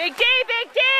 Big D, Big D!